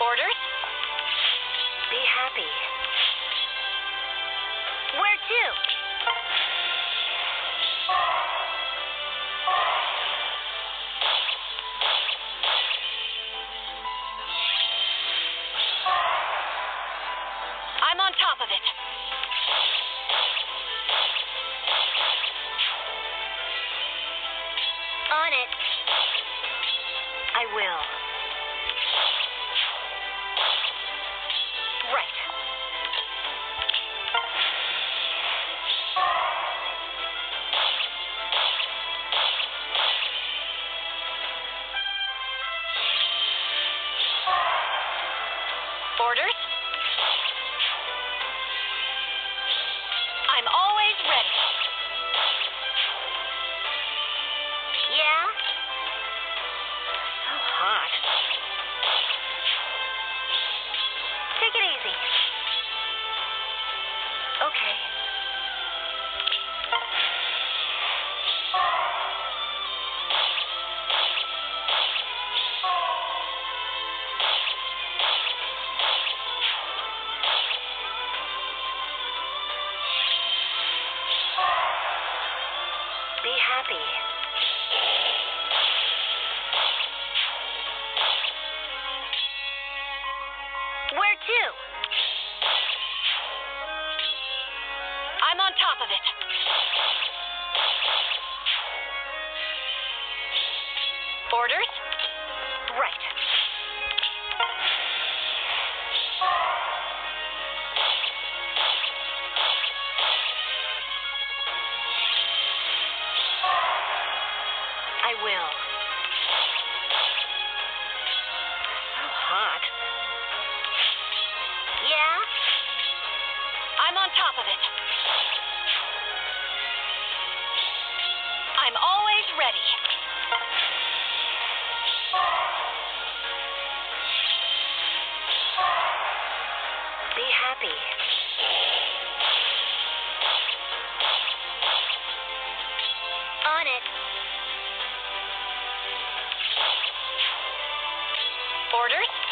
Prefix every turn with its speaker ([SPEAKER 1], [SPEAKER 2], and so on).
[SPEAKER 1] Orders?
[SPEAKER 2] Be happy. Where to?
[SPEAKER 1] I'm on top of it.
[SPEAKER 2] On it. I will.
[SPEAKER 1] Orders? I'm always ready.
[SPEAKER 2] Yeah?
[SPEAKER 1] Happy. Where
[SPEAKER 2] to? I'm on top of it. Orders? will. So hot. Yeah?
[SPEAKER 1] I'm on top of it. I'm always
[SPEAKER 2] ready. Be happy. orders?